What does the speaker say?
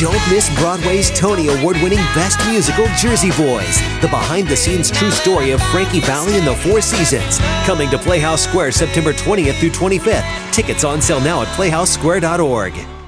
Don't miss Broadway's Tony Award winning Best Musical Jersey Boys, the behind the scenes true story of Frankie Valli and the Four Seasons. Coming to Playhouse Square September 20th through 25th. Tickets on sale now at playhousesquare.org.